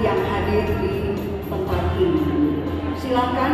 yang hadir di tempat ini. Silakan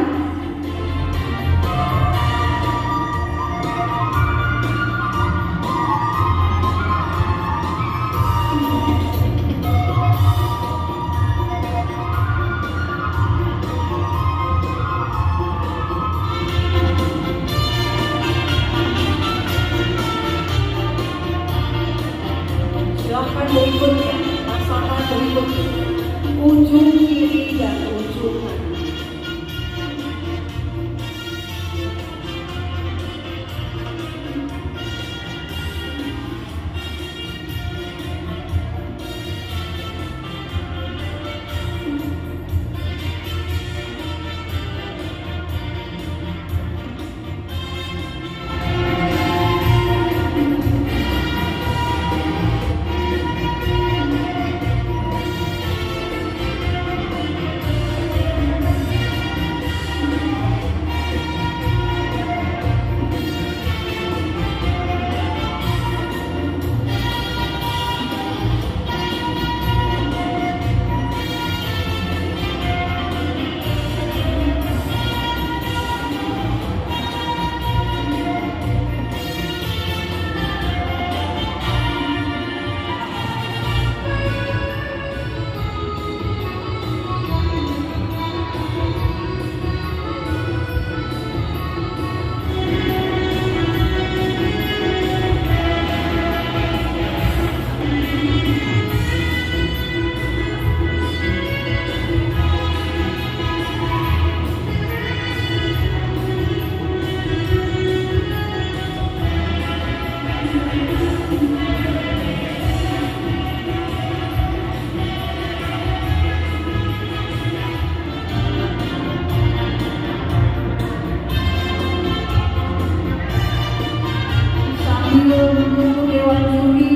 menunggu Dewan Juri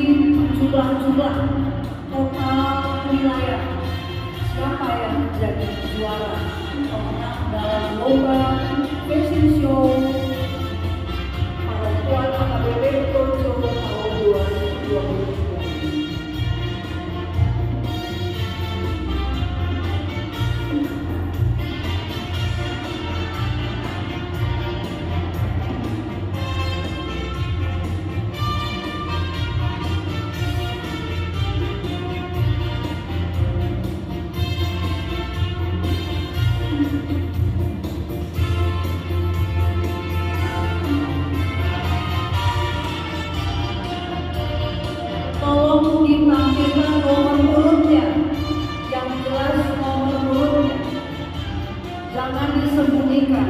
jumlah-jumlah total wilayah siapa yang menjadi juara pemenang dalam lomba jangan disembunyikan.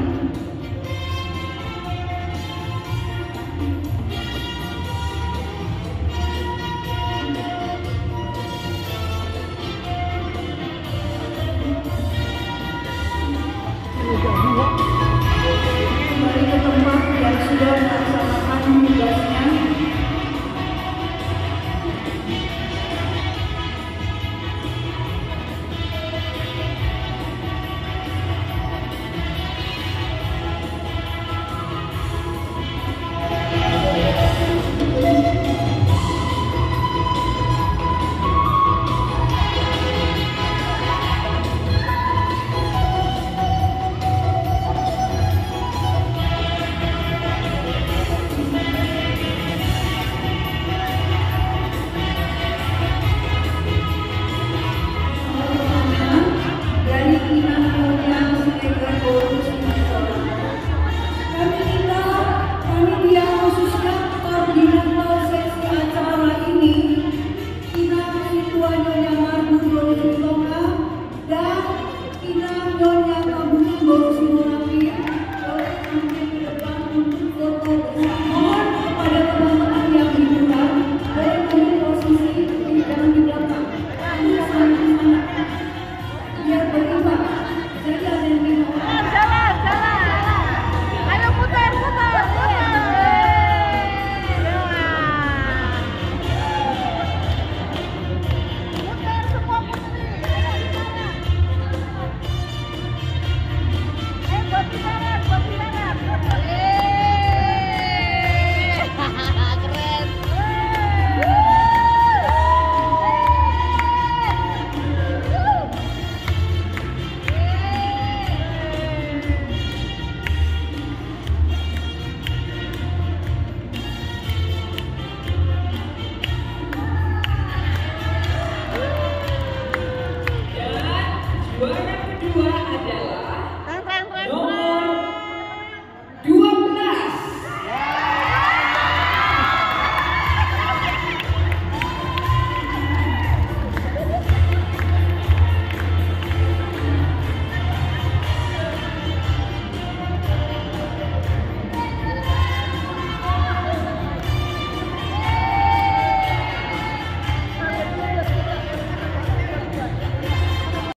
kedua adalah